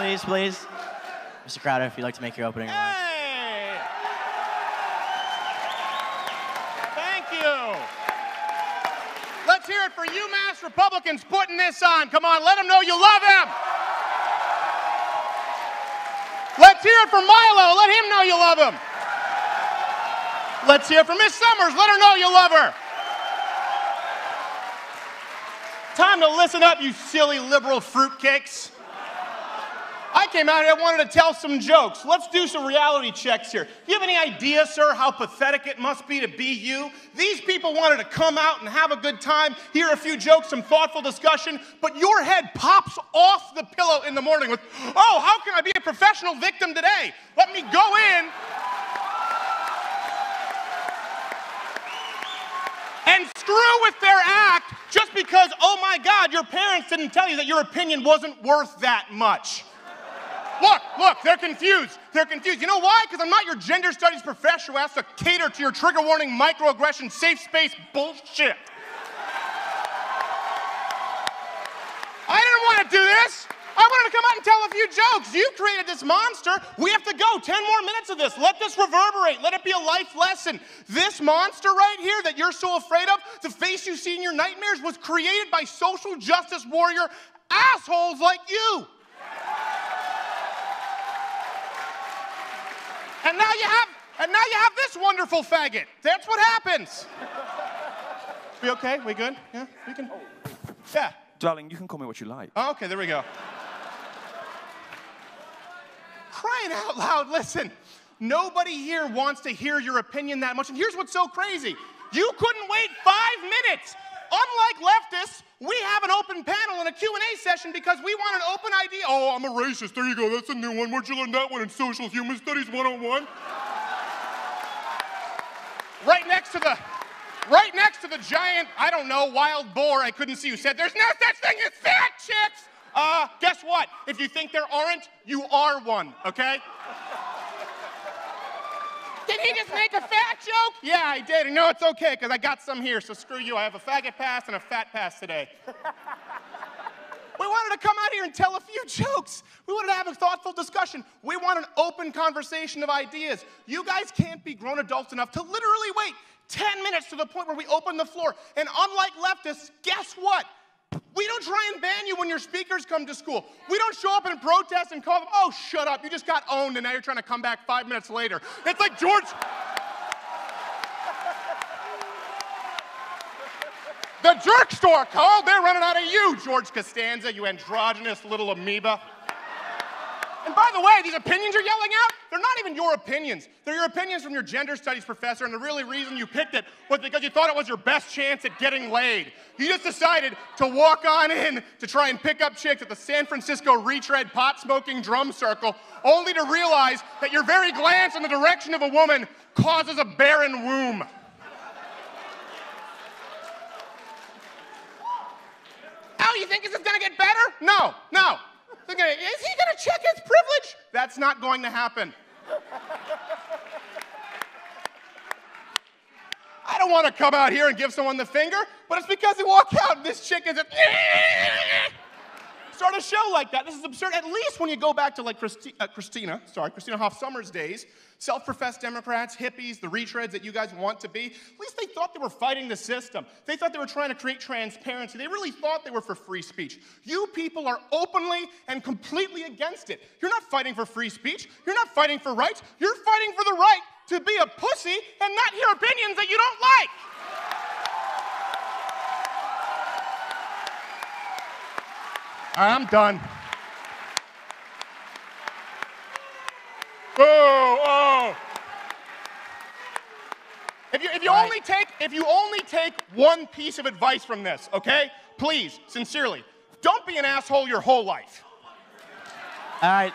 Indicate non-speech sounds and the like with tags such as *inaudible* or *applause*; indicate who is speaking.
Speaker 1: Please, please. Mr. Crowder, if you'd like to make your opening remarks.
Speaker 2: Hey! Thank you. Let's hear it for UMass Republicans putting this on. Come on, let them know you love him. Let's hear it for Milo. Let him know you love him. Let's hear it for Miss Sommers. Let her know you love her. Time to listen up, you silly liberal fruitcakes. I came out here, I wanted to tell some jokes. Let's do some reality checks here. Do you have any idea, sir, how pathetic it must be to be you? These people wanted to come out and have a good time, hear a few jokes, some thoughtful discussion, but your head pops off the pillow in the morning with, oh, how can I be a professional victim today? Let me go in and screw with their act just because, oh my God, your parents didn't tell you that your opinion wasn't worth that much. Look, look, they're confused. They're confused. You know why? Because I'm not your gender studies professor who has to cater to your trigger warning, microaggression, safe space bullshit. I didn't want to do this. I wanted to come out and tell a few jokes. You created this monster. We have to go. 10 more minutes of this. Let this reverberate. Let it be a life lesson. This monster right here that you're so afraid of, the face you see in your nightmares, was created by social justice warrior assholes like you. And now you have, and now you have this wonderful faggot. That's what happens. We okay? We good? Yeah, we can. Yeah.
Speaker 3: Darling, you can call me what you like.
Speaker 2: Oh, okay, there we go. Crying out loud, listen. Nobody here wants to hear your opinion that much. And here's what's so crazy. You couldn't wait five minutes. Unlike leftists, we have an open panel and a Q&A session because we want an open idea. Oh, I'm a racist. There you go. That's a new one. Where'd you learn that one in Social Human Studies 101? right next to the right next to the giant, I don't know, wild boar I couldn't see who said there's no such thing as fat chicks. Uh, guess what? If you think there aren't, you are one, okay? Did he just make a fat joke? Yeah, I did. And no, it's okay, because I got some here, so screw you. I have a faggot pass and a fat pass today. *laughs* we wanted to come out here and tell a few jokes. We wanted to have a thoughtful discussion. We want an open conversation of ideas. You guys can't be grown adults enough to literally wait 10 minutes to the point where we open the floor. And unlike leftists, guess what? We don't try and ban you when your speakers come to school. We don't show up and protest and call them, oh, shut up, you just got owned and now you're trying to come back five minutes later. It's like George. *laughs* the jerk store called, they're running out of you, George Costanza, you androgynous little amoeba. And by the way, these opinions you're yelling out, even your opinions. They're your opinions from your gender studies professor, and the really reason you picked it was because you thought it was your best chance at getting laid. You just decided to walk on in to try and pick up chicks at the San Francisco retread pot smoking drum circle, only to realize that your very glance in the direction of a woman causes a barren womb. Oh, you think this is gonna get better? No, no. Is he gonna check his privilege? That's not going to happen. Don't want to come out here and give someone the finger, but it's because they walk out and this chick is a *laughs* start a show like that. This is absurd. At least when you go back to like Christi- uh, Christina, sorry, Christina Hoff Sommers days, self-professed Democrats, hippies, the retreads that you guys want to be, at least they thought they were fighting the system. They thought they were trying to create transparency. They really thought they were for free speech. You people are openly and completely against it. You're not fighting for free speech. You're not fighting for rights. You're fighting for the right to be a pussy and not hear opinions that you don't like. I'm done. Oh, oh. If you, if you only take if you only take one piece of advice from this, okay? Please, sincerely, don't be an asshole your whole life.
Speaker 1: All right.